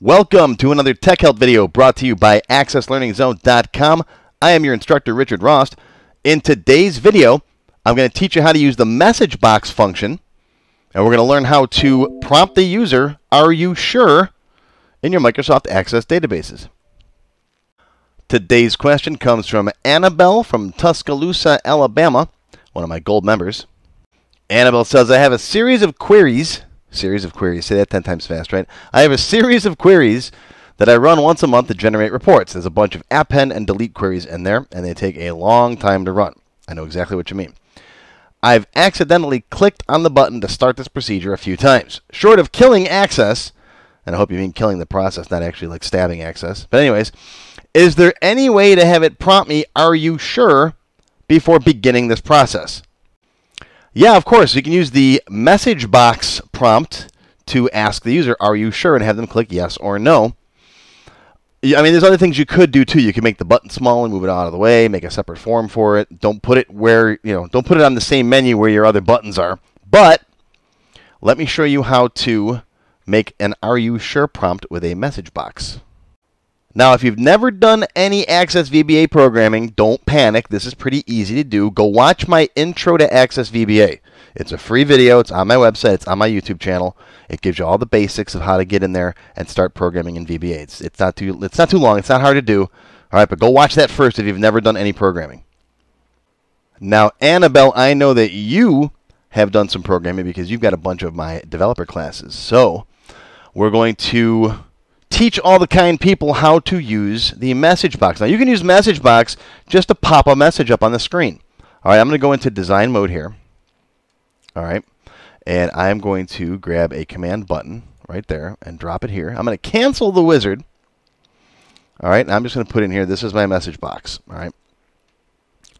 Welcome to another Tech Help video brought to you by AccessLearningZone.com. I am your instructor, Richard Rost. In today's video, I'm going to teach you how to use the message box function, and we're going to learn how to prompt the user, are you sure, in your Microsoft Access databases. Today's question comes from Anabel from Tuscaloosa, Alabama, one of my gold members. Anabel says, I have a series of queries series of queries. Say that 10 times fast, right? I have a series of queries that I run once a month to generate reports. There's a bunch of append and delete queries in there, and they take a long time to run. I know exactly what you mean. I've accidentally clicked on the button to start this procedure a few times. Short of killing access, and I hope you mean killing the process, not actually like stabbing access. But anyways, is there any way to have it prompt me, are you sure, before beginning this process? Yeah, of course. You can use the message box prompt to ask the user, "Are you sure?" and have them click yes or no. I mean, there's other things you could do too. You can make the button small and move it out of the way. Make a separate form for it. Don't put it where you know. Don't put it on the same menu where your other buttons are. But let me show you how to make an "Are you sure?" prompt with a message box. Now, if you've never done any Access VBA programming, don't panic. This is pretty easy to do. Go watch my intro to Access VBA. It's a free video. It's on my website. It's on my YouTube channel. It gives you all the basics of how to get in there and start programming in VBA. It's, it's not too it's not too long. It's not hard to do. All right, but go watch that first if you've never done any programming. Now, Anabel, I know that you have done some programming because you've got a bunch of my developer classes. So, we're going to teach all the kind people how to use the message box. Now you can use message box just to pop a message up on the screen. All right, I'm going to go into design mode here. All right, and I'm going to grab a command button right there and drop it here. I'm going to cancel the wizard. All right, I'm just going to put in here, this is my message box. All right.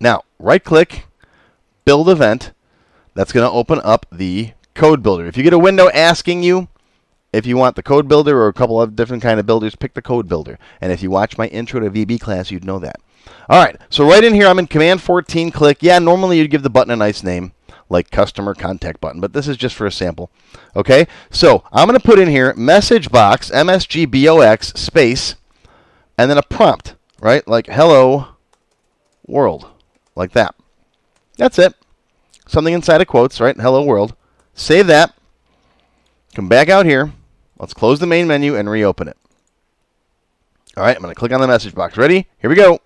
Now, right click, build event. That's going to open up the code builder. If you get a window asking you if you want the code builder or a couple of different kind of builders, pick the code builder. And if you watch my intro to VB class, you'd know that. All right, so right in here, I'm in Command 14, click. Yeah, normally you'd give the button a nice name, like Customer Contact Button, but this is just for a sample. Okay, so I'm going to put in here message box, MSGBOX, space, and then a prompt, right? Like hello world, like that. That's it. Something inside of quotes, right? Hello world. Save that. Come back out here. Let's close the main menu and reopen it. All right, I'm going to click on the message box. Ready? Here we go.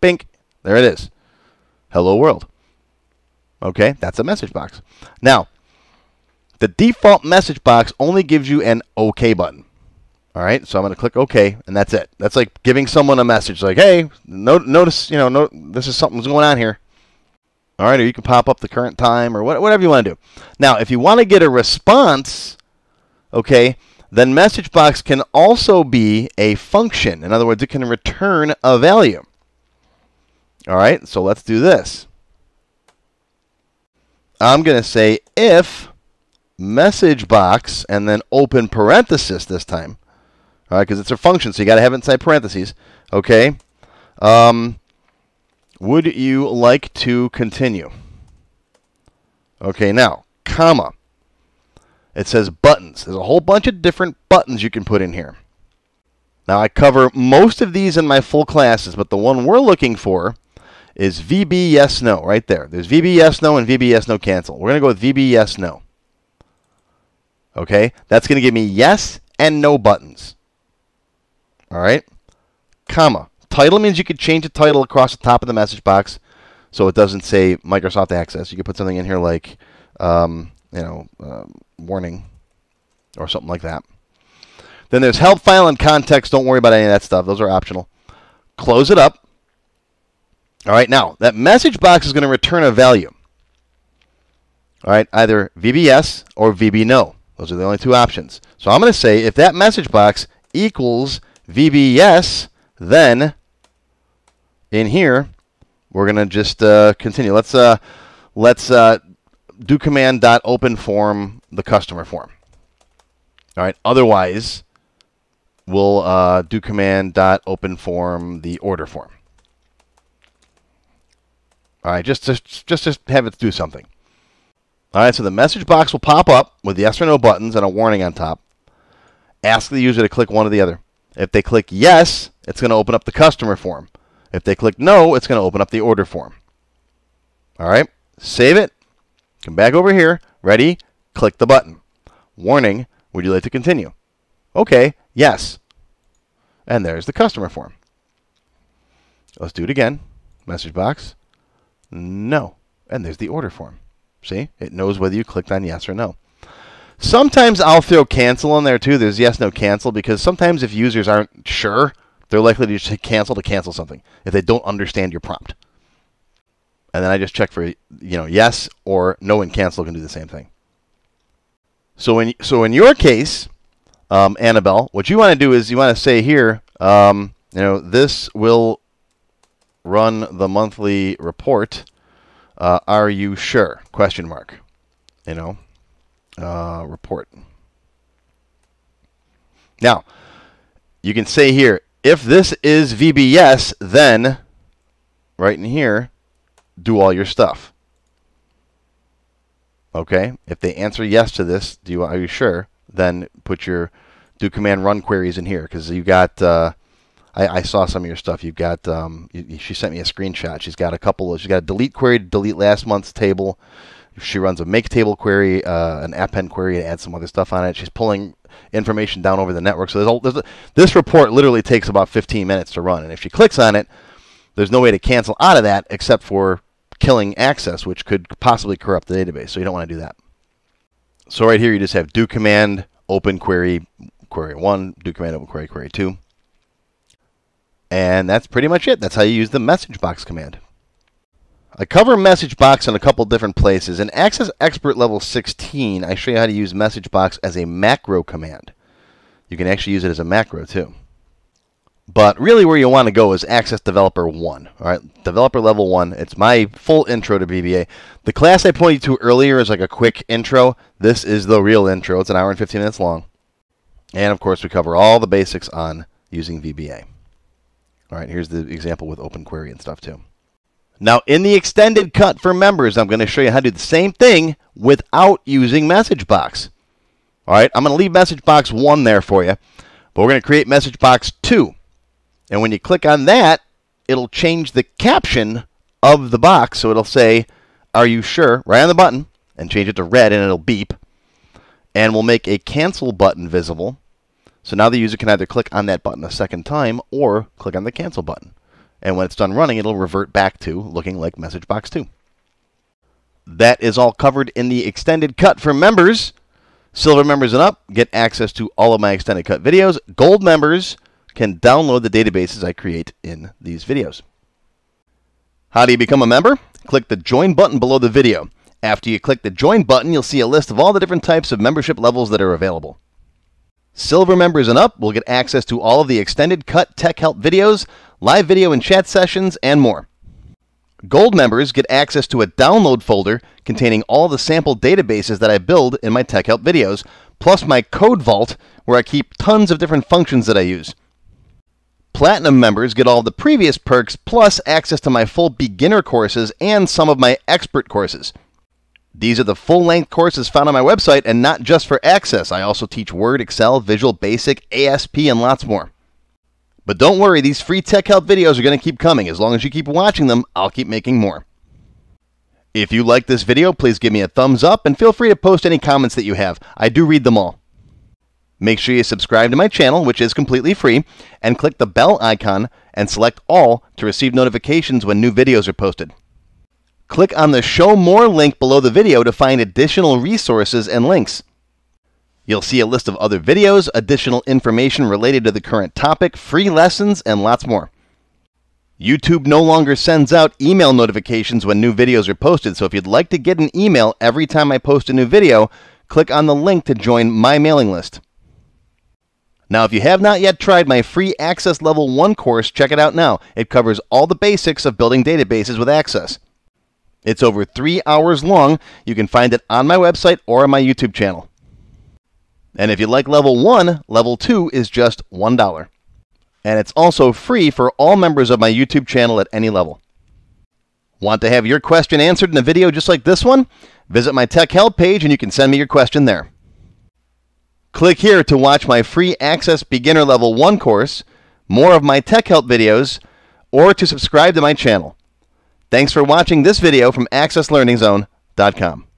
Bink. There it is. Hello world. Okay, that's a message box. Now, the default message box only gives you an OK button. All right, so I'm going to click OK, and that's it. That's like giving someone a message like, hey, no, notice, you know, no, this is something's going on here. All right, or you can pop up the current time or whatever you want to do. Now, if you want to get a response, okay, then message box can also be a function. In other words, it can return a value. All right, so let's do this. I'm going to say if message box and then open parenthesis this time. All right, because it's a function, so you got to have it inside parentheses. Okay. Um, would you like to continue? Okay, now, comma. It says buttons. There's a whole bunch of different buttons you can put in here. Now I cover most of these in my full classes, but the one we're looking for is VB yes no right there. There's VB yes no and VB yes no cancel. We're going to go with VB yes no. Okay? That's going to give me yes and no buttons. All right? Comma. Title means you could change the title across the top of the message box so it doesn't say Microsoft Access. You could put something in here like um, you know, uh, warning or something like that. Then there's help file and context. Don't worry about any of that stuff. Those are optional. Close it up. All right, now that message box is going to return a value. All right, either VB yes or VB no. Those are the only two options. So I'm going to say if that message box equals VB yes, then in here we're going to just uh, continue. Let's uh, let's uh, do command dot open form the customer form. All right. Otherwise, we'll uh, do command dot open form the order form. All right. Just to, just to have it do something. All right. So the message box will pop up with yes or no buttons and a warning on top. ask the user to click one or the other. If they click yes, it's going to open up the customer form. If they click no, it's going to open up the order form. All right, save it. Come back over here. Ready? Click the button. Warning, would you like to continue? Okay, yes. And there's the customer form. Let's do it again. Message box. No. And there's the order form. See? It knows whether you clicked on yes or no. Sometimes I'll throw cancel in there too. There's yes, no, cancel because sometimes if users aren't sure, they're likely to just hit cancel to cancel something if they don't understand your prompt. And then I just check for you know yes or no and cancel can do the same thing. So in so in your case, um, Anabel, what you want to do is you want to say here, um, you know, this will run the monthly report. Uh, are you sure? Question mark. You know, uh, report. Now, you can say here, if this is VB yes, then right in here, do all your stuff. Okay, if they answer yes to this, do you are you sure? Then put your do command run queries in here because you got. Uh, I, I, saw some of your stuff. You've got. Um, you, she sent me a screenshot. She's got a couple. Of, she's got a delete query, to delete last month's table. She runs a make table query, uh, an append query, and add some other stuff on it. She's pulling information down over the network. So there's, there's a, this report literally takes about 15 minutes to run, and if she clicks on it, there's no way to cancel out of that except for killing access, which could possibly corrupt the database. So you don't want to do that. So right here, you just have do command open query query one, do command open query query two. And that's pretty much it. That's how you use the message box command. I cover message box in a couple different places. In Access Expert Level 16, I show you how to use message box as a macro command. You can actually use it as a macro too. But really where you want to go is Access Developer 1. All right, Developer Level 1. It's my full intro to VBA. The class I pointed to earlier is like a quick intro. This is the real intro. It's an hour and 15 minutes long. And of course, we cover all the basics on using VBA. All right, here's the example with Open Query and stuff too. Now, in the extended cut for members, I'm going to show you how to do the same thing without using message box. All right, I'm going to leave message box 1 there for you, but we're going to create message box 2. And when you click on that, it'll change the caption of the box. So it'll say, Are you sure? right on the button, and change it to red, and it'll beep. And we'll make a cancel button visible. So now the user can either click on that button a second time or click on the cancel button. And when it's done running, it'll revert back to looking like message box 2. That is all covered in the extended cut for members. Silver members and up get access to all of my extended cut videos. Gold members can download the databases I create in these videos. How do you become a member? Click the join button below the video. After you click the join button, you'll see a list of all the different types of membership levels that are available. Silver members and up will get access to all of the extended cut tech help videos, live video and chat sessions, and more. Gold members get access to a download folder containing all the sample databases that I build in my tech help videos, plus my code vault where I keep tons of different functions that I use. Platinum members get all the previous perks plus access to my full beginner courses and some of my expert courses. These are the full length courses found on my website and not just for access. I also teach Word, Excel, Visual Basic, ASP, and lots more. But don't worry, these free tech help videos are going to keep coming. As long as you keep watching them, I'll keep making more. If you like this video, please give me a thumbs up and feel free to post any comments that you have. I do read them all. Make sure you subscribe to my channel, which is completely free, and click the bell icon and select all to receive notifications when new videos are posted. Click on the Show More link below the video to find additional resources and links. You'll see a list of other videos, additional information related to the current topic, free lessons, and lots more. YouTube no longer sends out email notifications when new videos are posted, so if you'd like to get an email every time I post a new video, click on the link to join my mailing list. Now, if you have not yet tried my free Access Level 1 course, check it out now. It covers all the basics of building databases with Access. It's over three hours long. You can find it on my website or on my YouTube channel. And if you like Level 1, Level 2 is just $1. And it's also free for all members of my YouTube channel at any level. Want to have your question answered in a video just like this one? Visit my Tech Help page and you can send me your question there. Click here to watch my free Access Beginner Level 1 course, more of my tech help videos, or to subscribe to my channel. Thanks for watching this video from AccessLearningZone.com.